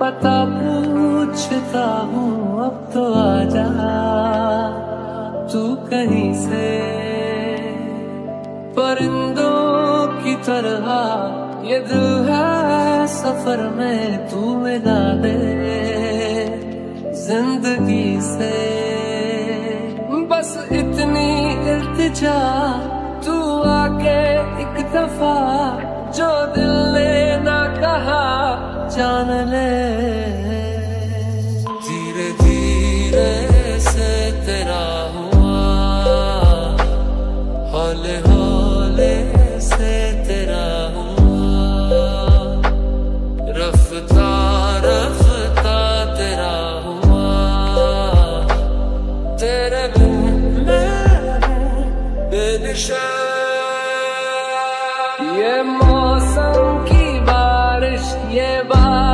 पता पूछता हूँ, अब तो आजा। तू कहीं से? परिंदों की तरह ये दिल है सफ़र में, तू मिला दे ज़िंदगी से। बस इतनी इल्तिजा, तू आके एक दफ़ा जो दिल कहा जान। ले धीरे धीरे से तेरा हुआ। हौले हौले से तेरा हुआ। रफ्ता रफ्ता तेरा हुआ। तेरे बिन मैं बेनिशा ये never